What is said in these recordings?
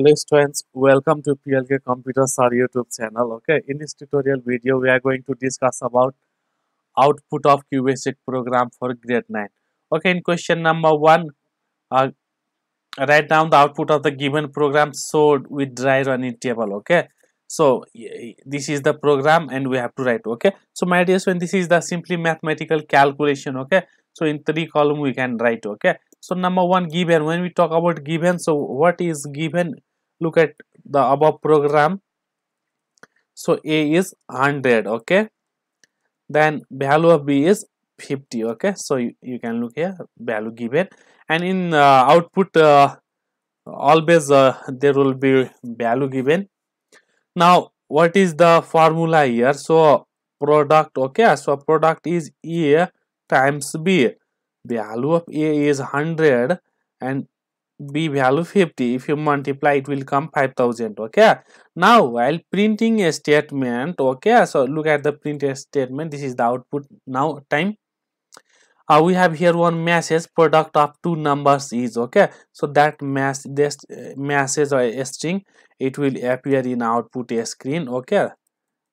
Hello students, welcome to PLK Computers our YouTube channel. Okay, in this tutorial video, we are going to discuss about output of QBasic program for grade 9. Okay, in question number 1, uh, write down the output of the given program stored with dry running table. Okay, so this is the program and we have to write. Okay, so my dear student, this is the simply mathematical calculation. Okay, so in three column we can write. Okay, so number one given when we talk about given so what is given look at the above program. So a is 100 okay? Then value of b is 50 okay? So you, you can look here value given. And in uh, output uh, always uh, there will be value given. Now what is the formula here? So product okay? So product is a times b. Value of a is 100 and b value 50 if you multiply it will come 5000 okay? Now while printing a statement okay? So look at the print statement. This is the output now time. Uh, we have here one message product of two numbers is okay? So that mass this uh, message or a string it will appear in output a screen okay?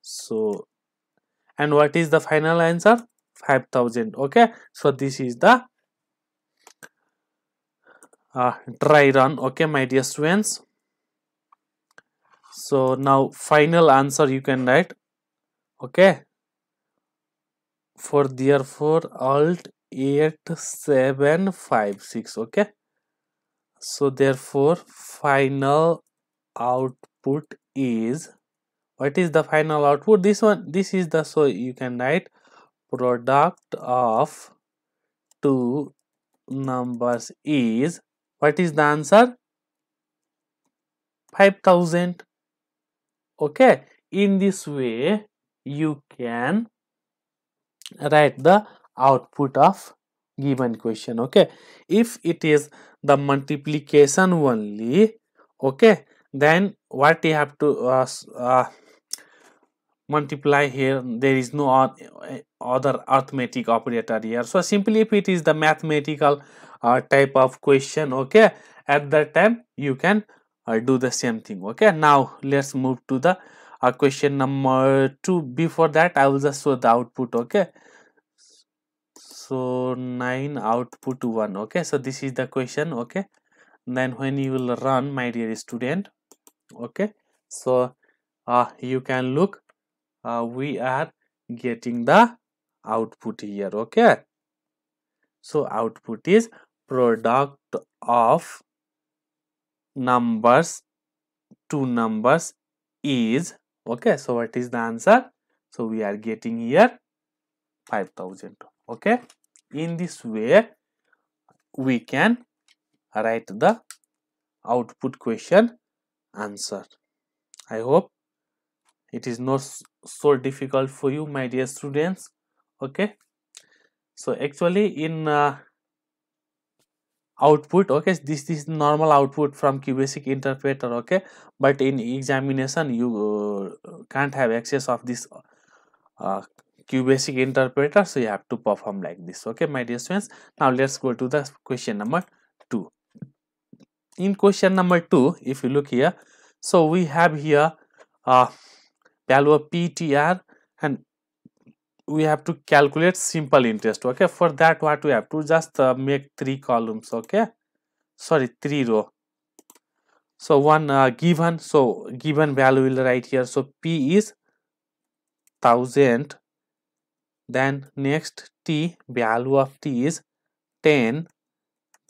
So and what is the final answer? 5000 okay? So this is the uh, dry run. Okay my dear students. So now final answer you can write. Okay. For therefore alt 8756 okay. So therefore final output is what is the final output? This one this is the so you can write product of two numbers is what is the answer? 5000 okay. In this way you can write the output of given question. Okay. If it is the multiplication only okay then what you have to uh, uh, multiply here there is no other arithmetic operator here. So simply if it is the mathematical uh, type of question okay at that time you can uh, do the same thing okay. Now let's move to the uh, question number two. Before that i will just show the output okay. So 9 output 1 okay. So this is the question okay. Then when you will run my dear student okay. So uh, you can look uh, we are getting the output here okay? So output is product of numbers two numbers is okay? So what is the answer? So we are getting here 5000 okay? In this way we can write the output question answer. I hope it is not so difficult for you my dear students. Okay? So actually in uh, output okay this, this is normal output from QBasic interpreter okay? But in examination you uh, can't have access of this uh, QBasic interpreter so you have to perform like this okay my dear students? Now let's go to the question number two. In question number two if you look here so we have here uh, value of PTR and we have to calculate simple interest okay? For that what we have to just uh, make three columns okay? Sorry three row. So one uh, given so given value will write here. So p is thousand. Then next t value of t is 10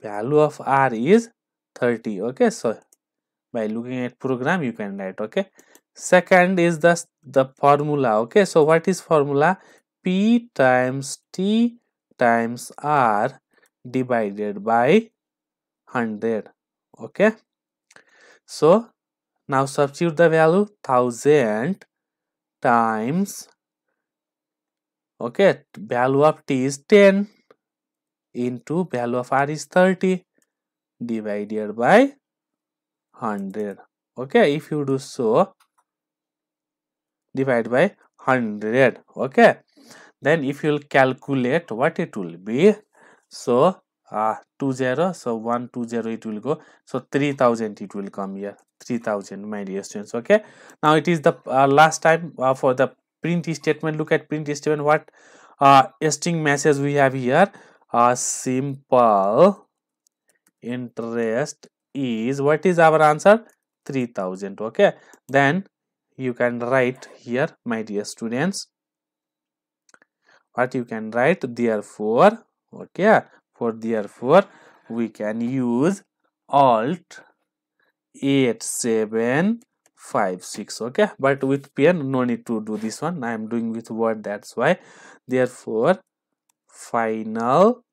value of r is 30 okay? So by looking at program you can write okay second is the the formula okay? So what is formula? P times t times r divided by 100 okay? So now substitute the value 1000 times okay? Value of t is 10 into value of r is 30 divided by 100 okay? If you do so divide by 100 okay. Then if you'll calculate what it will be so uh, 2 0 so 1 2 0 it will go. So 3000 it will come here. 3000 my dear students okay? Now it is the uh, last time uh, for the print statement look at print statement what uh, string message we have here? A simple interest is what is our answer? 3000 okay? Then you can write here my dear students. What you can write therefore okay for therefore we can use alt 8756 okay? But with pen no need to do this one. I am doing with word that's why. Therefore final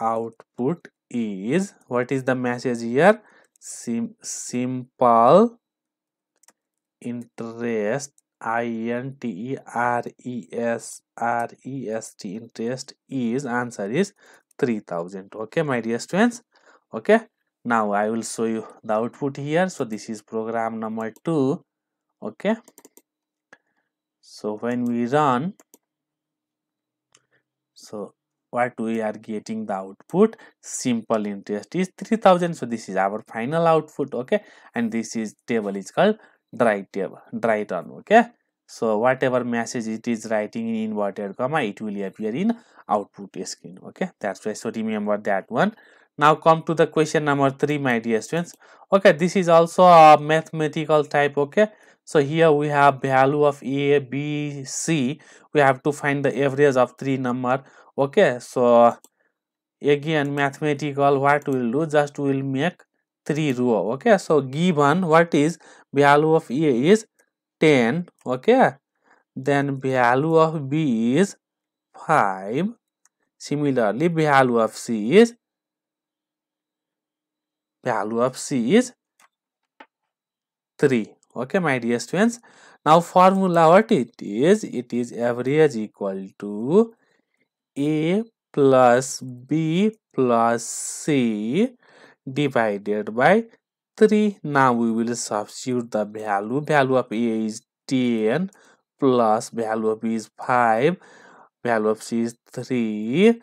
output is what is the message here? Sim simple interest i n t e r e s r e s t interest is answer is 3000 okay my dear students? Okay now i will show you the output here. So this is program number 2 okay so when we run so what we are getting the output? Simple interest is 3000 so this is our final output. Okay and this is table is called dry table run okay? So whatever message it is writing in inverted comma it will appear in output screen okay? That's why so remember that one. Now come to the question number three my dear students. Okay this is also a mathematical type okay? So here we have value of a b c. We have to find the average of three number okay? So again mathematical what we'll do? Just we'll make three row okay? So given what is value of a is 10 okay? Then value of b is 5 similarly value of c is value of c is 3 okay my dear students? Now formula what it is? It is average equal to a plus b plus c divided by 3 now we will substitute the value value of a is 10 plus value of b is 5 value of c is 3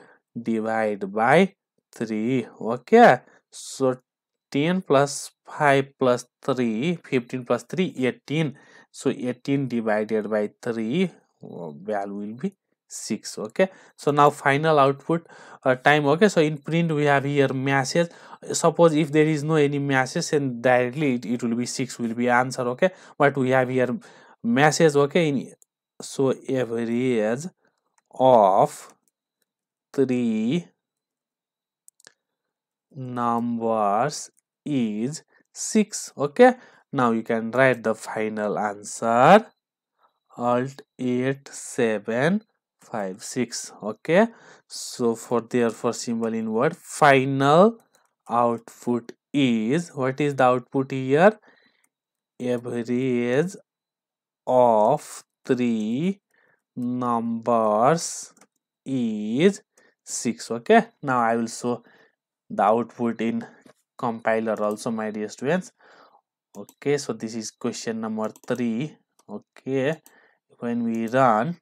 divided by 3 okay so 10 plus 5 plus 3 15 plus 3 18 so 18 divided by 3 value will be 6 okay? So now final output uh, time okay? So in print we have here message suppose if there is no any message and directly it, it will be 6 will be answer okay? But we have here message okay? In so average of three numbers is 6 okay? Now you can write the final answer. Alt 8 7 5 6 okay? So for therefore symbol in word final output is what is the output here? Average of three numbers is 6 okay? Now i will show the output in compiler also my dear students. Okay so this is question number three okay? When we run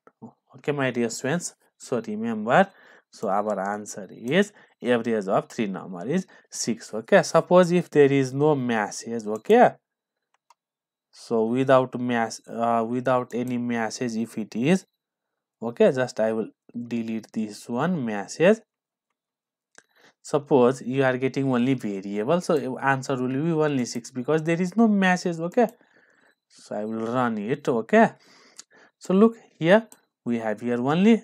okay my dear students so remember so our answer is average of three number is six okay? Suppose if there is no message okay? So without mass uh, without any message if it is okay just i will delete this one message suppose you are getting only variable so answer will be only 6 because there is no message okay? So i will run it okay? So look here we have here only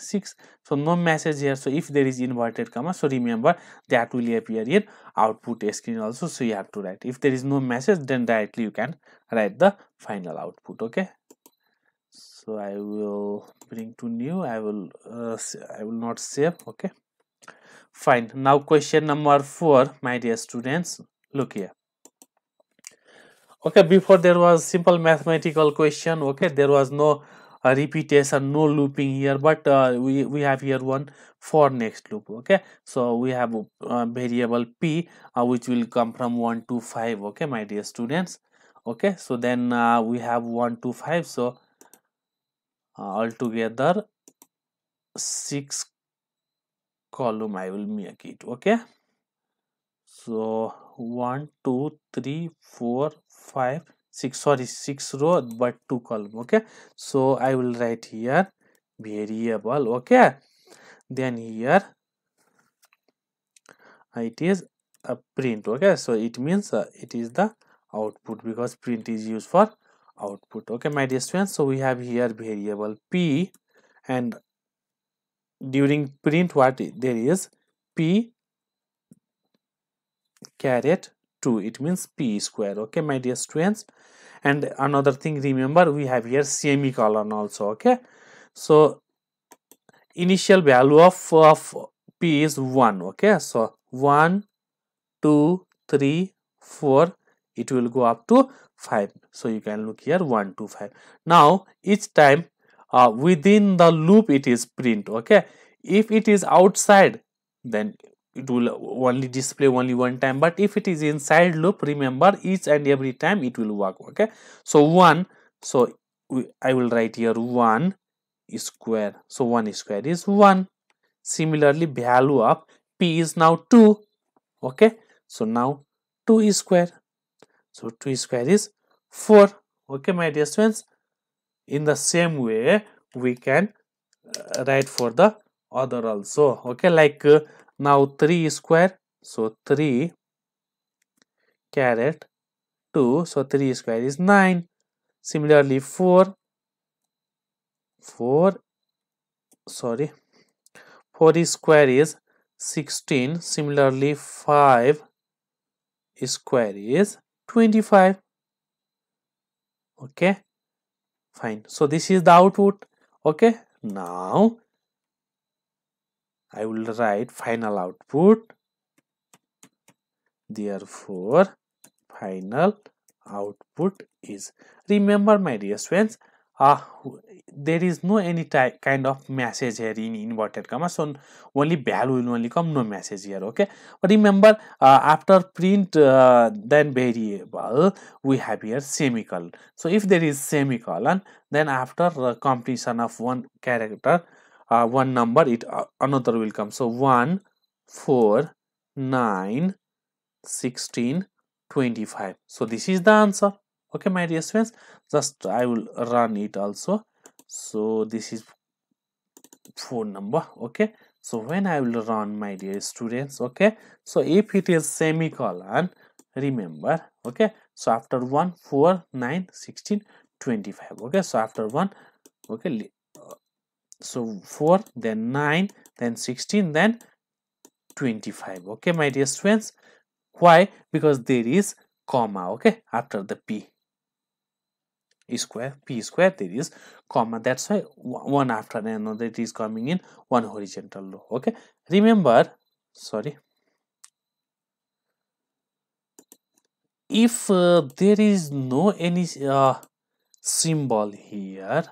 6 so no message here. So if there is inverted comma so remember that will appear in output screen also. So you have to write. If there is no message then directly you can write the final output okay? So i will bring to new. I will uh, i will not save okay? Fine. Now question number four my dear students. Look here. Okay before there was simple mathematical question okay there was no uh, repetition no looping here but uh, we we have here one for next loop okay? So we have uh, variable p uh, which will come from 1 to 5 okay my dear students? Okay so then uh, we have 1 to 5 so uh, altogether 6 column I will make it okay? So one two three four five six sorry six row but two column okay? So I will write here variable okay? Then here it is a print okay? So it means uh, it is the output because print is used for output okay my dear students? So we have here variable p and during print what there is p caret 2 it means p square okay my dear students? And another thing remember we have here semicolon also okay? So initial value of, of p is 1 okay? So 1 2 3 4 it will go up to 5 so you can look here 1 2 5 now each time uh, within the loop it is print okay? If it is outside then it will only display only one time. But if it is inside loop remember each and every time it will work okay? So 1 so we, i will write here 1 square. So 1 square is 1 similarly value of p is now 2 okay? So now 2 square. So 2 square is 4 okay my dear students? In the same way we can uh, write for the other also okay? Like uh, now 3 square so 3 caret 2 so 3 square is 9 similarly 4 4 sorry 4 square is 16 similarly 5 square is 25 okay fine. So this is the output. Okay now i will write final output. Therefore final output is remember my dear students uh, there is no any type kind of message here in inverted commas so only value will only come no message here okay? But remember uh, after print uh, then variable we have here semicolon. So if there is semicolon then after the completion of one character uh, one number it uh, another will come. So 1 4 9 16 25 so this is the answer. Okay my dear students just i will run it also. So this is phone number. Okay. So when i will run my dear students okay. So if it is semicolon remember okay. So after 1 4 9 16 25 okay. So after 1 okay so 4 then 9 then 16 then 25 okay my dear students? Why? Because there is comma okay after the p. Square p square there is comma. That's why one after another it is coming in one horizontal row okay? Remember sorry. If uh, there is no any uh, symbol here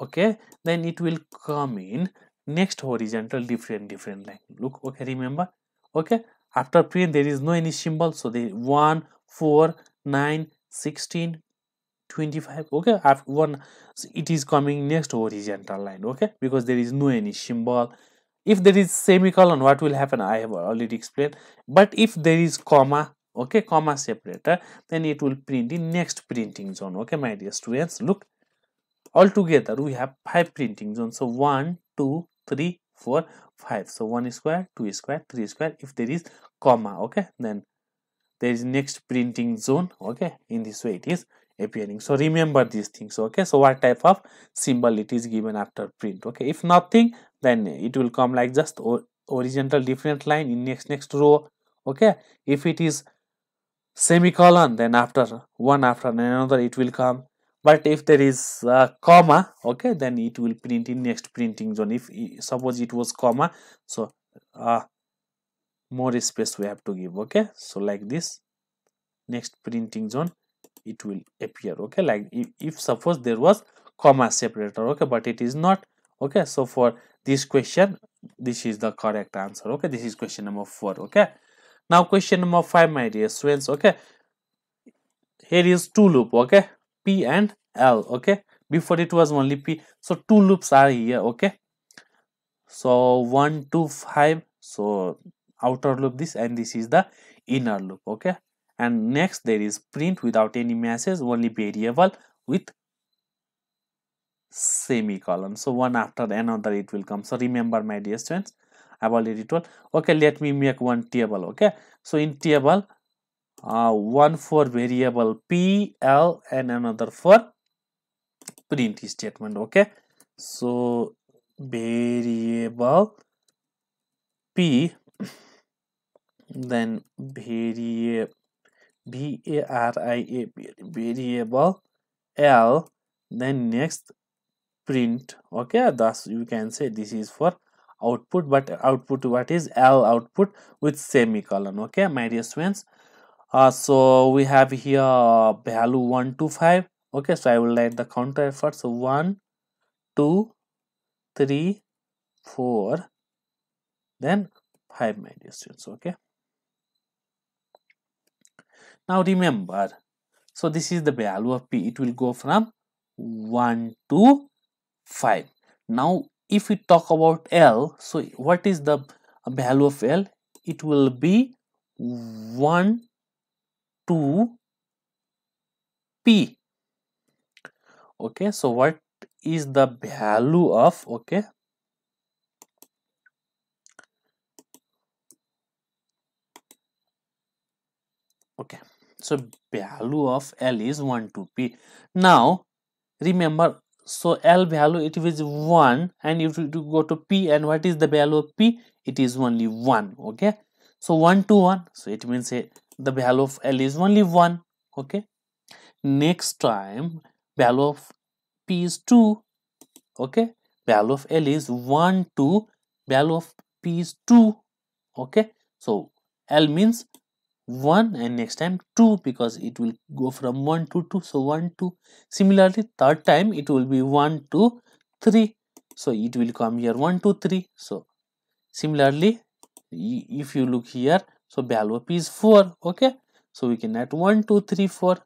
okay? Then it will come in next horizontal different different line. Look okay remember? Okay? After print there is no any symbol so the 1 4 9 16 25 okay? After one it is coming next horizontal line okay? Because there is no any symbol. If there is semicolon what will happen? I have already explained. But if there is comma okay comma separator then it will print in next printing zone okay my dear students? Look altogether we have five printing zones. So one two three four five. So one square two square three square. If there is comma okay then there is next printing zone okay. In this way it is appearing. So remember these things okay. So what type of symbol it is given after print okay. If nothing then it will come like just horizontal different line in next next row okay. If it is semicolon then after one after another it will come but if there is a comma okay then it will print in next printing zone. If suppose it was comma so uh, more space we have to give okay? So like this next printing zone it will appear okay? Like if, if suppose there was comma separator okay but it is not okay? So for this question this is the correct answer okay? This is question number four okay? Now question number five my dear students okay? Here is two loop okay p and l okay? Before it was only p. So two loops are here okay? So 1 to 5 so outer loop this and this is the inner loop okay? And next there is print without any message only variable with semicolon. So one after another it will come. So remember my dear students i've already told. Okay let me make one table okay? So in table uh, one for variable p l and another for print statement okay? So variable p then variable v a r i a variable l then next print okay? Thus you can say this is for output but output what is? L output with semicolon okay? My dear students uh, so we have here value 1 to 5 okay so i will write the counter effort. So 1 2 3 4 then 5 my dear students okay? Now remember so this is the value of p. It will go from 1 to 5 now if we talk about l so what is the value of l? It will be 1 to p. Okay so what is the value of okay okay so value of l is 1 to p. Now remember so l value it is 1 and if you go to p and what is the value of p? It is only 1 okay? So 1 to 1 so it means say the value of l is only 1 okay? Next time value of p is 2 okay? Value of l is 1 to value of p is 2 okay? So l means 1 and next time 2 because it will go from 1 to 2 so 1 2 similarly third time it will be 1 to 3 so it will come here 1 2 3 so similarly if you look here so value of p is 4 okay? So we can add 1 2 3 4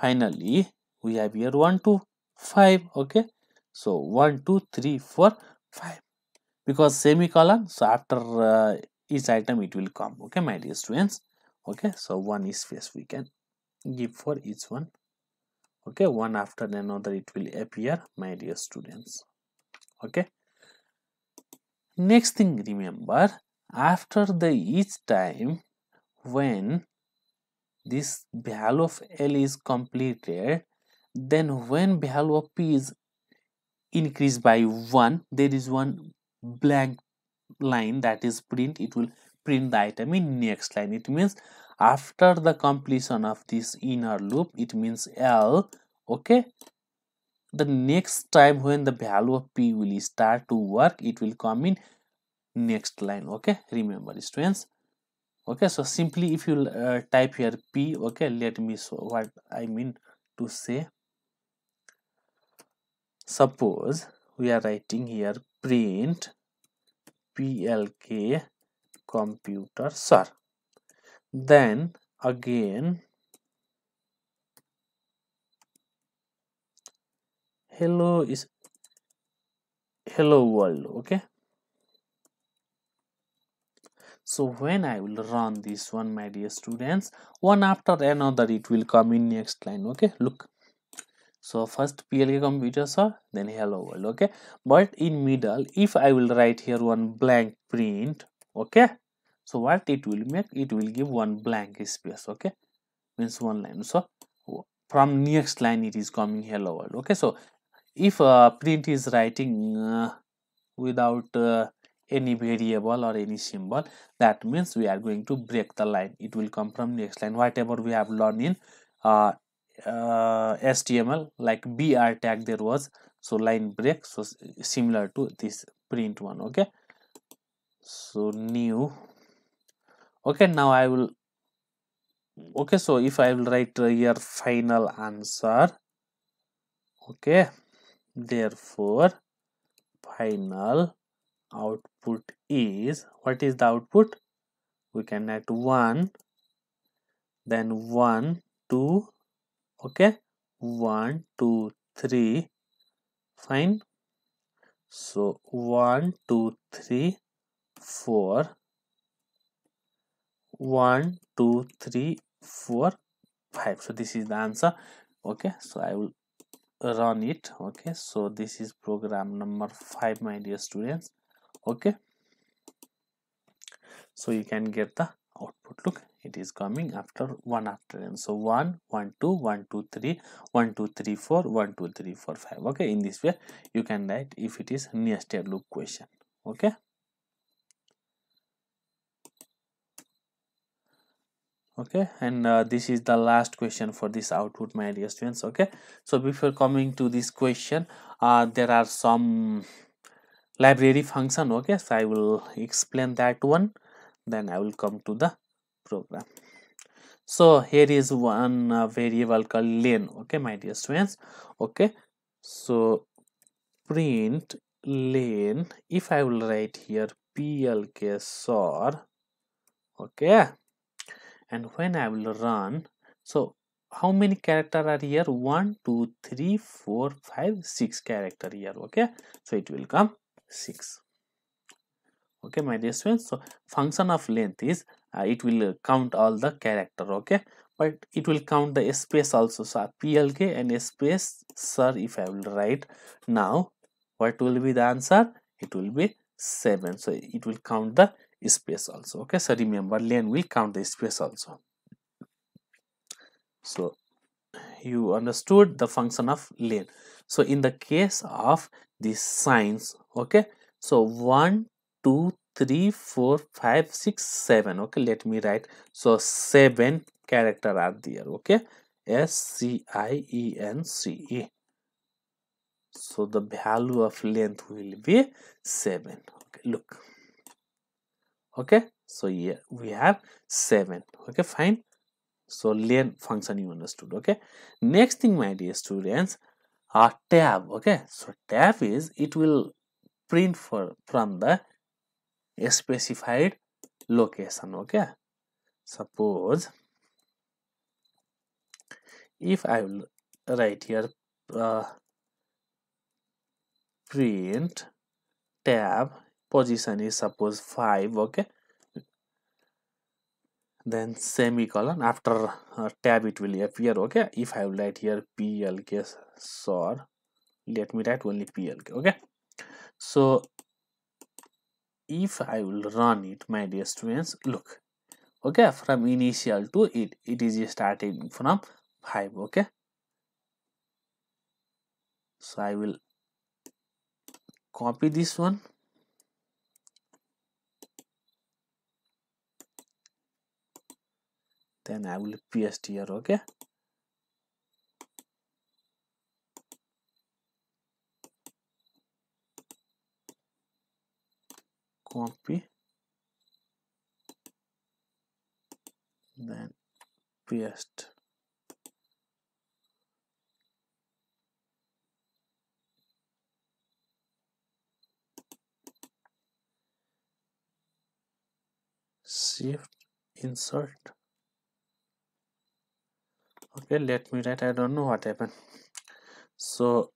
finally we have here 1 2 5 okay? So 1 2 3 4 5 because semicolon so after uh, each item it will come okay my dear students? Okay so one is space we can give for each one. Okay one after another it will appear my dear students. Okay? Next thing remember after the each time when this value of L is completed then when value of P is increased by 1 there is one blank line that is print. It will print the item in next line. It means after the completion of this inner loop it means L okay? The next time when the value of P will start to work it will come in next line okay? Remember students. Okay so simply if you uh, type here p okay let me show what i mean to say. Suppose we are writing here print plk computer sir. Then again hello is hello world okay so when i will run this one my dear students one after another it will come in next line okay? Look. So first plk computer sir then hello world okay? But in middle if i will write here one blank print okay? So what it will make? It will give one blank space okay? Means one line so from next line it is coming hello world okay? So if uh, print is writing uh, without uh, any variable or any symbol. That means we are going to break the line. It will come from next line. Whatever we have learned in uh, uh, html like br tag there was so line break so similar to this print one okay? So new. Okay now i will okay so if i will write your final answer okay? Therefore final output is what is the output? We can add 1 then 1 2 okay? 1 2 3 fine. So one two three four. One two three four five. So this is the answer okay? So i will run it okay? So this is program number five my dear students okay. So you can get the output. Look it is coming after one after n so one one two one two three one two three four one two three four five. Okay in this way you can write if it is nested loop question. Okay. Okay and uh, this is the last question for this output my dear students. Okay. So before coming to this question uh, there are some library function okay? So i will explain that one. Then i will come to the program. So here is one uh, variable called len okay my dear students okay? So print len. If i will write here plk sir okay? And when i will run so how many character are here? One two three four five six character here okay? So it will come six. Okay my dear students so function of length is uh, it will uh, count all the character okay? But it will count the space also so plk and space sir if i will write now what will be the answer? It will be 7 so it will count the space also okay? So remember len will count the space also. So you understood the function of len so in the case of these signs okay? So 1 two three four five six seven. Okay let me write. So seven character are there. Okay? S c i e n c e. So the value of length will be seven. Okay look. Okay? So here we have seven. Okay fine. So len function you understood. Okay? Next thing my dear students a tab. Okay? So tab is it will print for from the specified location okay? Suppose if i will write here uh, print tab position is suppose 5 okay? Then semicolon after uh, tab it will appear okay? If i will write here plk sir let me write only plk okay so if I will run it my dear students look okay from initial to it it is starting from 5 okay? So I will copy this one. Then I will paste here okay copy then paste shift insert. Okay let me write. I don't know what happened. So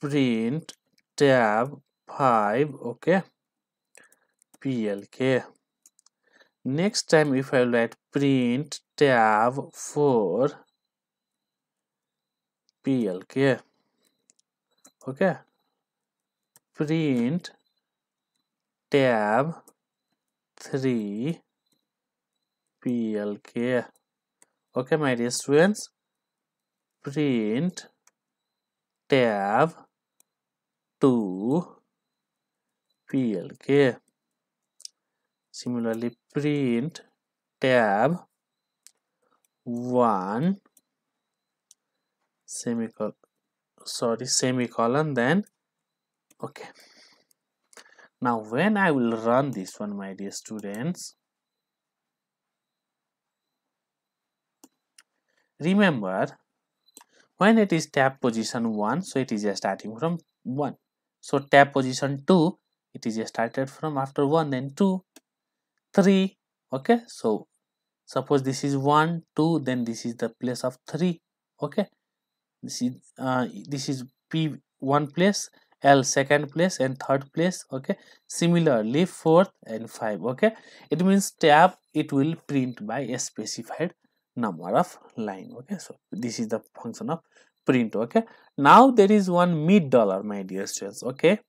print tab 5 okay plk next time if i write print tab 4 plk okay. Print tab 3 plk okay my dear students. Print tab 2 plk Similarly, print tab 1 semicolon sorry semicolon then okay. Now when i will run this one my dear students remember when it is tab position 1 so it is starting from 1 so tab position 2 it is started from after 1 then 2 3 okay? So suppose this is 1 2 then this is the place of 3 okay? This is uh, this is p1 place l second place and third place okay? Similarly fourth and five okay? It means tab it will print by a specified number of line okay? So this is the function of print okay? Now there is one mid dollar my dear students okay?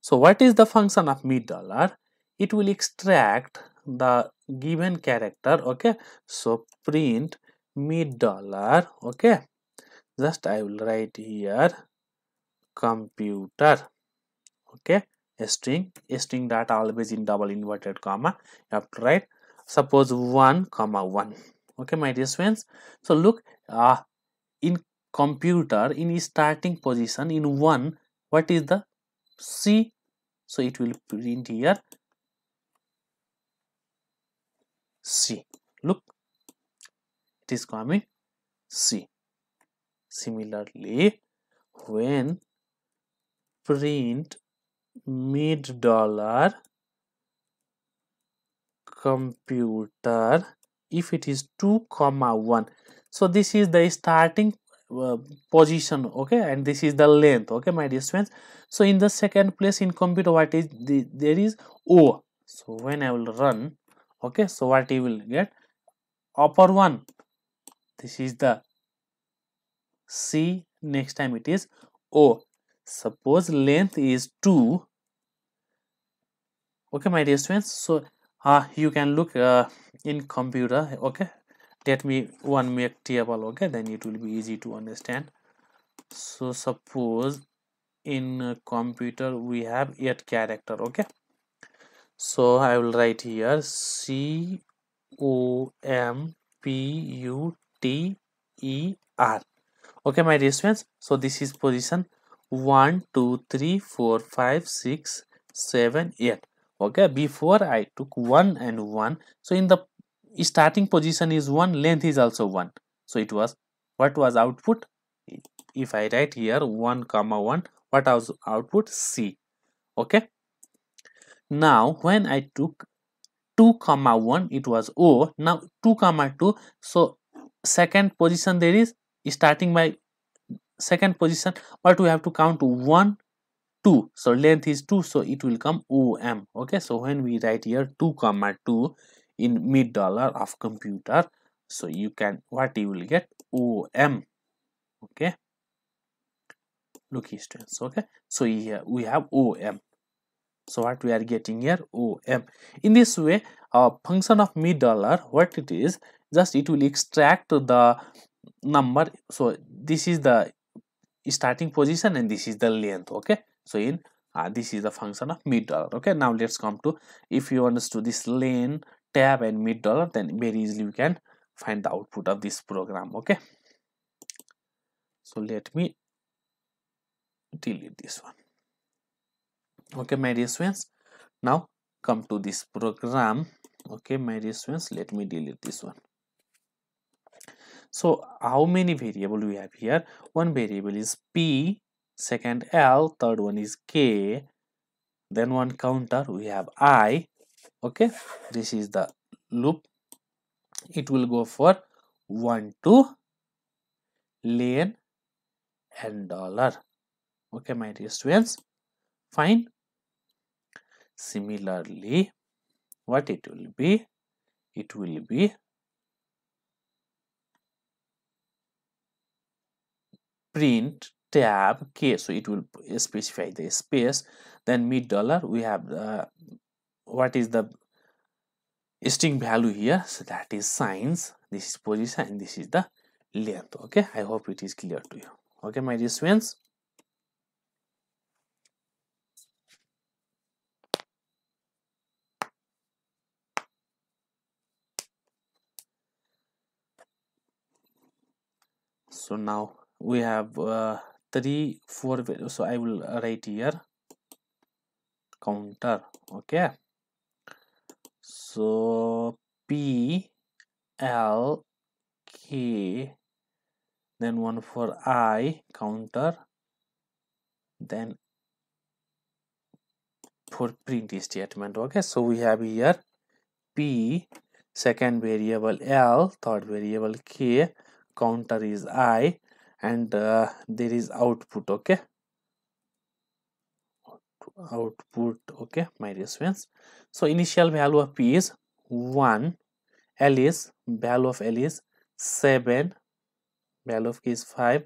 So what is the function of mid dollar? It will extract the given character okay? So print mid dollar okay? Just i will write here computer okay? A string a string data always in double inverted comma you have to write suppose 1 comma 1 okay my dear friends? So look uh, in computer in starting position in 1 what is the c? So it will print here c. Look it is coming c. Similarly when print mid dollar computer if it is 2 comma 1 so this is the starting uh, position okay? And this is the length okay my dear friends? So in the second place in computer what is the there is o. So when i will run okay so what you will get? Upper one. This is the c next time it is o. Suppose length is 2 okay my dear friends so uh, you can look uh, in computer okay? Let me one make table okay? Then it will be easy to understand. So suppose in computer we have eight character okay so i will write here c o m p u t e r. Okay my dear so this is position one two three four five six seven eight. Okay before i took one and one so in the starting position is 1 length is also 1 so it was what was output? If i write here 1 comma 1 what was output? C. Okay now when i took 2 comma 1 it was o. Now 2 comma 2 so second position there is starting by second position but we have to count 1 2 so length is 2 so it will come om okay? So when we write here 2 comma 2 in mid dollar of computer so you can what you will get? Om okay? Look students okay? So here we have om so what we are getting here om in this way a function of mid dollar what it is just it will extract the number. So this is the starting position and this is the length okay? So in uh, this is the function of mid dollar okay? Now let's come to if you understood this lane tab and mid dollar then very easily you can find the output of this program okay? So let me delete this one okay my dear students now come to this program. Okay my dear students let me delete this one. So how many variable we have here? One variable is p second l third one is k then one counter we have i. Okay this is the loop. It will go for 1 to lane and dollar. Okay my dear students fine similarly what it will be? It will be print tab k so it will specify the space. Then mid dollar we have the what is the string value here? So that is signs. This is position and this is the length. Okay? I hope it is clear to you. Okay my dear students so now we have uh, three four so i will write here. Counter okay. So p l k then one for i counter. Then for print statement okay. So we have here p second variable l third variable k counter is i and uh, there is output okay? Output okay my friends so initial value of p is 1 l is value of l is 7 value of k is 5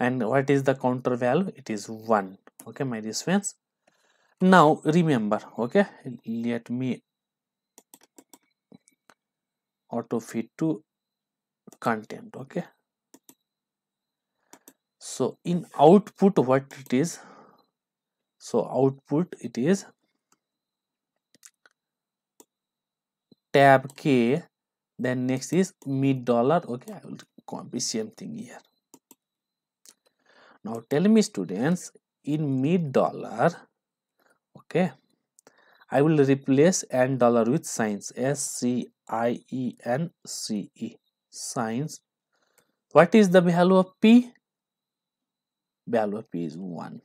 and what is the counter value? It is 1 okay my friends now remember okay let me auto fit to content okay? So in output what it is? So output it is tab k then next is mid dollar okay? I will copy same thing here. Now tell me students in mid dollar okay? I will replace n dollar with signs s c i e n c e signs what is the value of p? Value of p is 1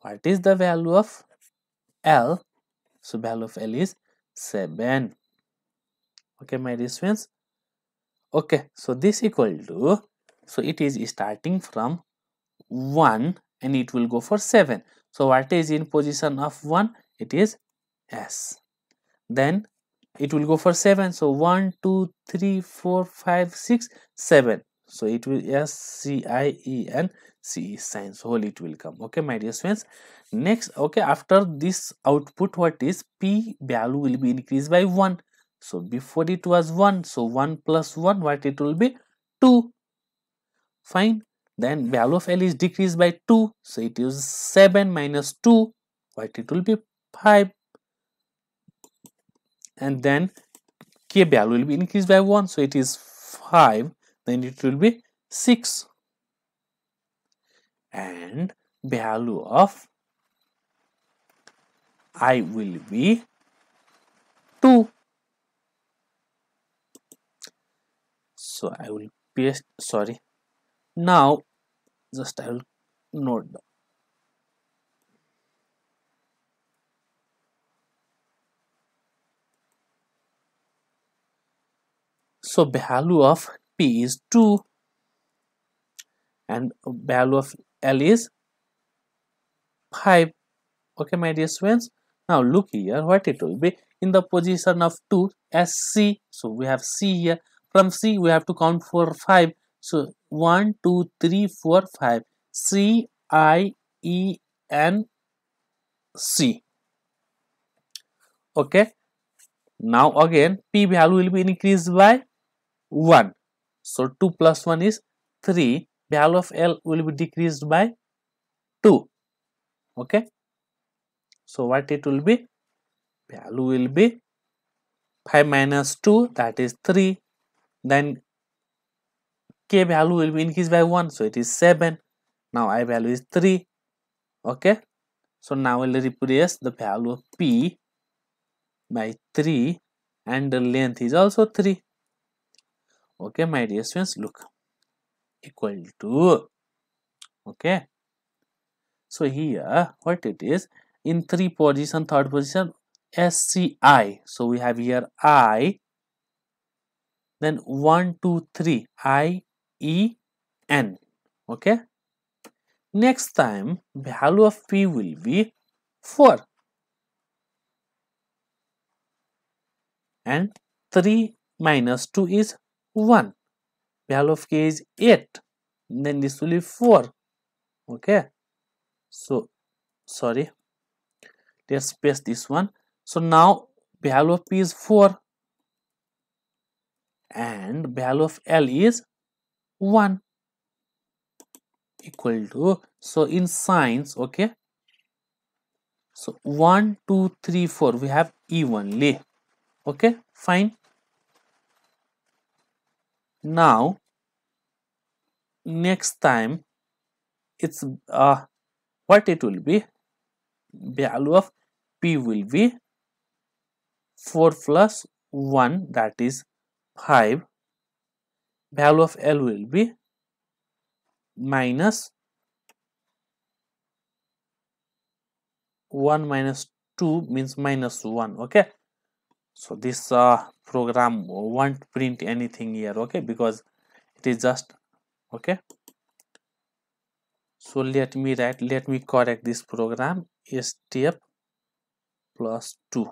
what is the value of l? So value of l is 7 okay my dear okay so this equal to so it is starting from 1 and it will go for 7 so what is in position of 1 it is s. Then it will go for 7 so 1 2 3 4 5 6 7 so it will s c i e n c e signs whole it will come. Okay my dear friends next okay after this output what is p value will be increased by 1 so before it was 1 so 1 plus 1 what it will be? 2 fine. Then value of l is decreased by 2 so it is 7 minus 2 what it will be? 5 and then k value will be increased by 1 so it is 5 then it will be 6 and value of i will be 2 so i will paste sorry. Now just i will note so value of p is 2 and value of l is 5 okay my dear students. Now look here what it will be. In the position of 2 as c. So we have c here. From c we have to count for 5 so 1 2 3 4 5 c i e n c. Okay. Now again p value will be increased by 1 so 2 plus 1 is 3 value of l will be decreased by 2 okay? So what it will be? Value will be 5 minus 2 that is 3 then k value will be increased by 1 so it is 7 now i value is 3 okay? So now we'll replace the value of p by 3 and the length is also 3 okay my dear students look equal to okay so here what it is in three position third position sci so we have here i then one two three i e n okay next time value of p will be 4 and 3 minus 2 is 1 value of k is 8 then this will be 4 okay? So sorry let's paste this one. So now value of p is 4 and value of l is 1 equal to so in signs okay? So 1 2 3 4 we have evenly okay? Fine now next time it's uh what it will be? Value of p will be 4 plus 1 that is 5 value of l will be minus 1 minus 2 means minus 1 okay so this uh, program won't print anything here okay? Because it is just okay? So let me write let me correct this program step plus 2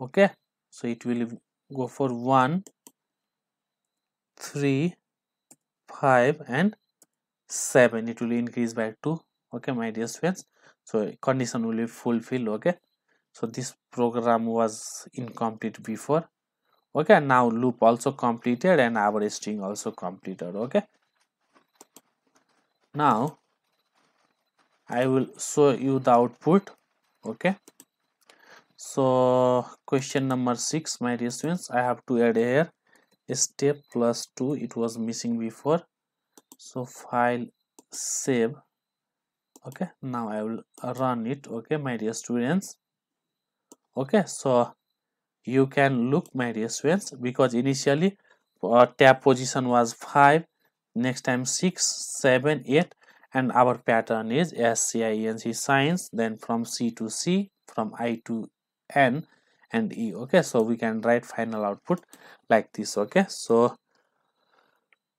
okay? So it will go for 1 3 5 and 7 it will increase by 2 okay my dear friends? So condition will be fulfilled okay so this program was incomplete before. Okay now loop also completed and our string also completed. Okay. Now i will show you the output. Okay. So question number six my dear students i have to add here. Step plus 2 it was missing before. So file save. Okay now i will run it. Okay my dear students okay so you can look my dear students because initially uh, tab position was 5 next time 6 7 8 and our pattern is SCINC science then from C to C from I to N and E. Okay so we can write final output like this okay? So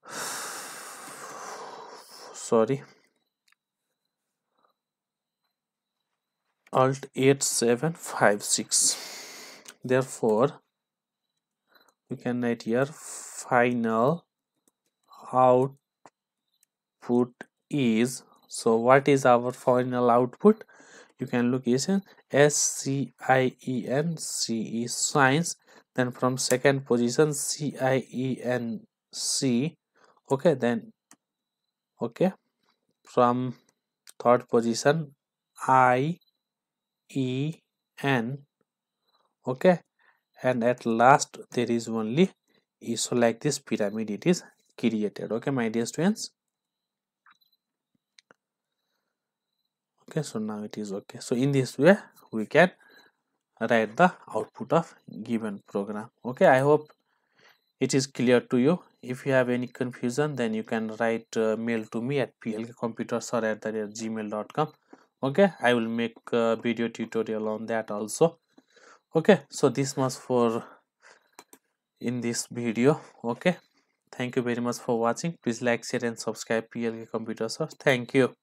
sorry alt 8756 therefore we can write here final output is so what is our final output? You can look is S C I E N C E signs then from second position C I E N C okay then okay from third position I E N. Okay? And at last there is only E. So like this pyramid it is created. Okay my dear students? Okay so now it is okay. So in this way we can write the output of given program. Okay i hope it is clear to you. If you have any confusion then you can write uh, mail to me at plkcomputersir at the gmail.com okay i will make a video tutorial on that also. Okay so this much for in this video. Okay thank you very much for watching. Please like share and subscribe plk computer sir. Thank you